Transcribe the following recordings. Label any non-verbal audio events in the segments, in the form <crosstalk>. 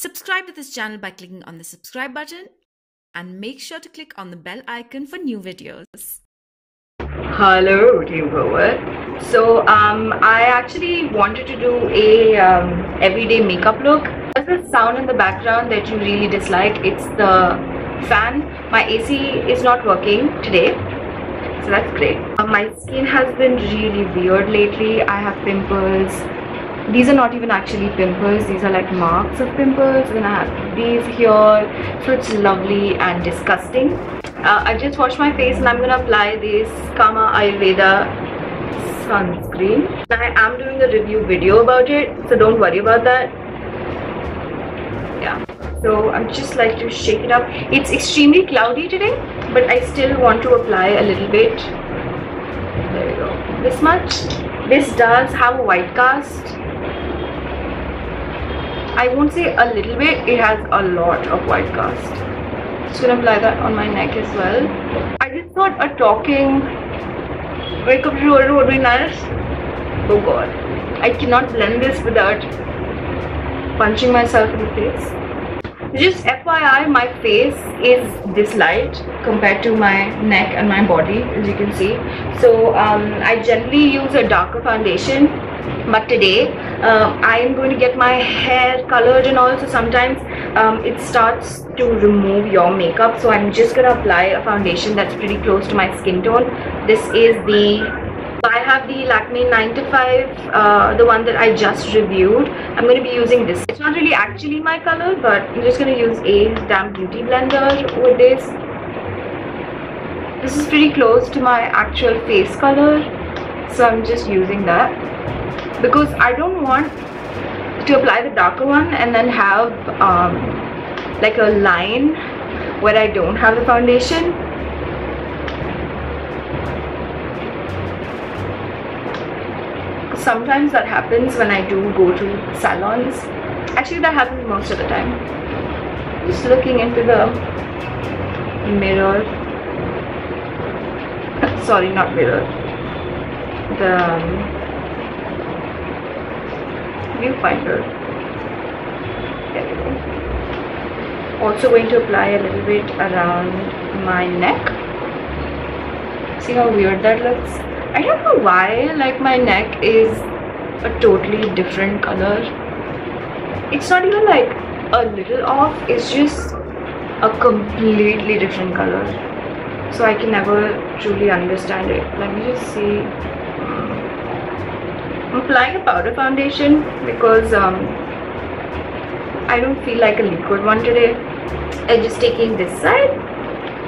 Subscribe to this channel by clicking on the subscribe button and make sure to click on the bell icon for new videos. Hello, Team Komal. So, um, I actually wanted to do a um, everyday makeup look. There's a sound in the background that you really dislike. It's the fan. My AC is not working today, so that's great. Uh, my skin has been really weird lately. I have pimples. These are not even actually pimples. These are like marks of pimples. And I have these here. So it's lovely and disgusting. Uh, I just washed my face and I'm gonna apply this Kama Ayurveda sunscreen. I am doing a review video about it, so don't worry about that. Yeah. So I'm just like to shake it up. It's extremely cloudy today, but I still want to apply a little bit. There we go. This much. This does have a white cast. I won't say a little bit, it has a lot of white cast. Just gonna apply that on my neck as well. I just thought a talking makeup tutorial would be nice oh god. I cannot blend this without punching myself in the face. Just FYI, my face is this light compared to my neck and my body, as you can see. So um, I generally use a darker foundation, but today uh, I am going to get my hair colored and also sometimes um, it starts to remove your makeup. So I'm just gonna apply a foundation that's pretty close to my skin tone. This is the I have the Lakme 9 to 5, uh, the one that I just reviewed. I'm going to be using this. It's not really actually my color, but I'm just going to use a damp beauty blender with this. This is pretty close to my actual face color, so I'm just using that. Because I don't want to apply the darker one and then have um, like a line where I don't have the foundation sometimes that happens when I do go to salons. Actually, that happens most of the time. Just looking into the mirror. <laughs> Sorry, not mirror. The um, viewfinder. Also going to apply a little bit around my neck. See how weird that looks? I don't know why like my neck is a totally different color. It's not even like a little off, it's just a completely different color. So I can never truly understand it. Let me just see. Applying a powder foundation because um, I don't feel like a liquid one today. I'm just taking this side.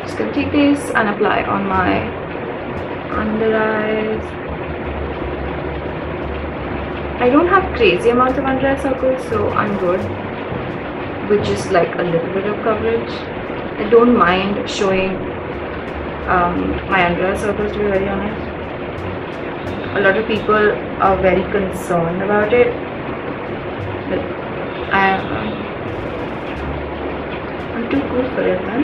Just gonna take this and apply on my under eyes I don't have crazy amounts of under eye circles so I'm good with just like a little bit of coverage I don't mind showing um, my under eye circles to be very honest a lot of people are very concerned about it but I am too cool for it man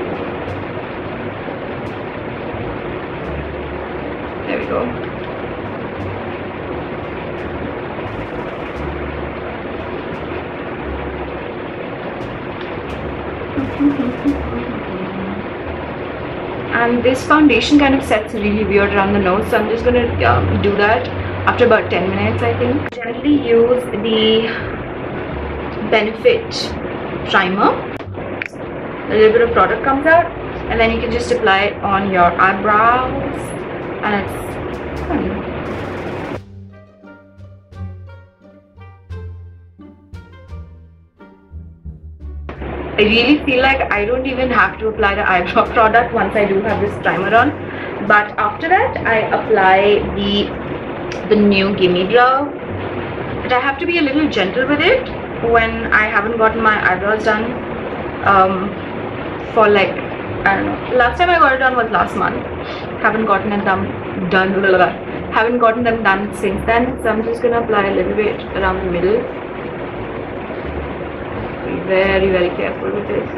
There we go. <laughs> and this foundation kind of sets really weird around the nose so I'm just gonna uh, do that after about 10 minutes I think. Generally use the Benefit primer. A little bit of product comes out and then you can just apply it on your eyebrows and it's fun. I really feel like I don't even have to apply the eyebrow product once I do have this primer on but after that I apply the the new Gimme Brow but I have to be a little gentle with it when I haven't gotten my eyebrows done um, for like I don't know. Last time I got it done was last month. Haven't gotten it done, done blah, blah, blah. haven't gotten them done since then. So I'm just gonna apply a little bit around the middle. Very, very careful with this.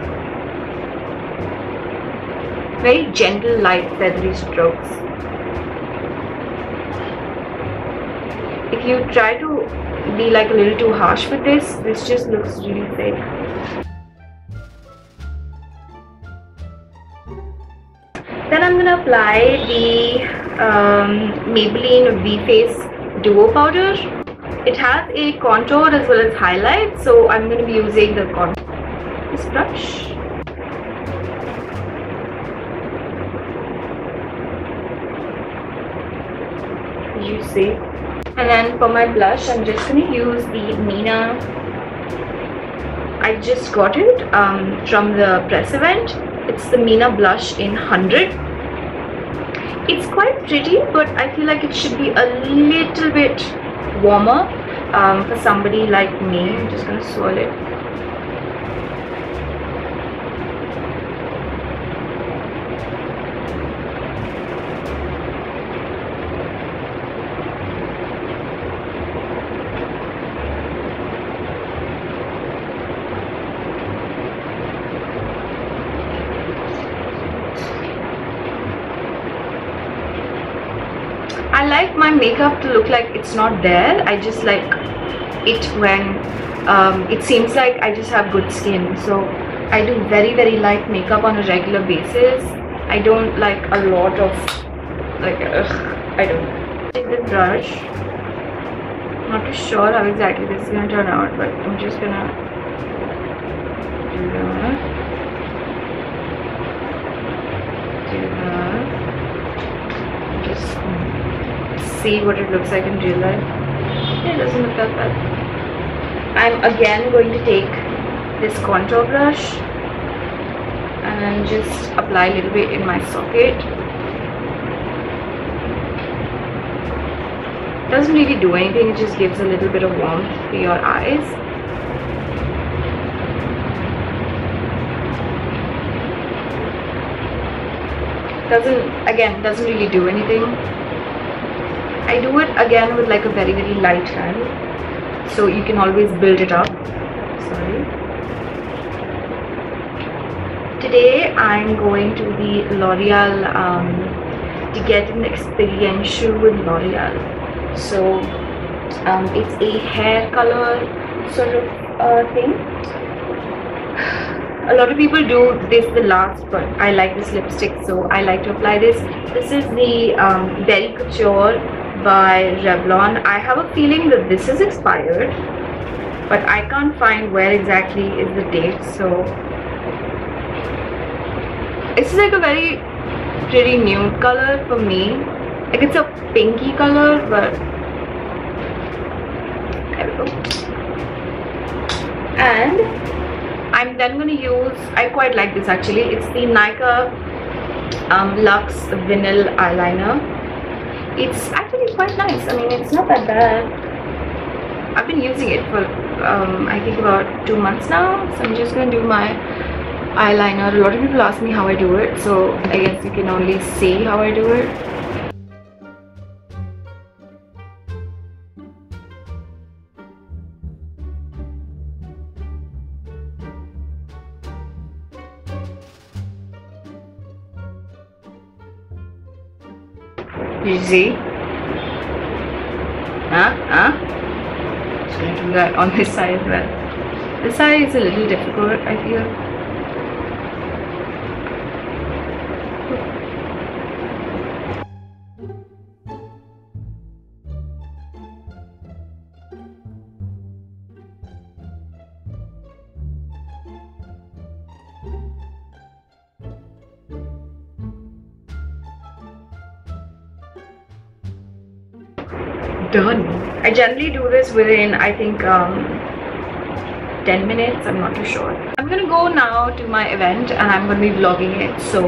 Very gentle, light, feathery strokes. if you try to be like a little too harsh with this this just looks really fake then I'm gonna apply the um, Maybelline V Face Duo Powder it has a contour as well as highlight so I'm going to be using the contour this brush. You see. And then for my blush I'm just going to use the Mina I just got it um, from the press event. It's the Mina blush in 100 it's quite pretty but I feel like it should be a little bit warmer um, for somebody like me I'm just gonna swirl it I like my makeup to look like it's not there. I just like it when um, it seems like I just have good skin. So I do very very light makeup on a regular basis. I don't like a lot of like ugh, I don't. Take the brush. Not too sure how exactly this is gonna turn out, but I'm just gonna do that. Do that. Just see what it looks like in real life. It doesn't look that bad. I'm again going to take this contour brush and just apply a little bit in my socket. Doesn't really do anything, it just gives a little bit of warmth to your eyes. Doesn't, again, doesn't really do anything. I do it again with like a very very light hand so you can always build it up. Sorry. Today I'm going to the L'Oreal um, to get an experiential with L'Oreal. So um, it's a hair color sort of uh, thing. A lot of people do this the last but I like this lipstick so I like to apply this. This is the um, Couture by Revlon. I have a feeling that this is expired but I can't find where exactly is the date so it's like a very pretty nude color for me. Like it's a pinky color but there we go. And I'm then to use I quite like this actually. It's the Nykaa um, Luxe Vinyl Eyeliner it's actually quite nice. I mean, it's not that bad. I've been using it for um, I think about two months now. So I'm just going to do my eyeliner. A lot of people ask me how I do it. So I guess you can only see how I do it. You see? Huh? Huh? Just gonna do that on this side as well. This side is a little difficult, I feel. Done. I generally do this within, I think, um, 10 minutes. I'm not too sure. I'm gonna go now to my event and I'm gonna be vlogging it. So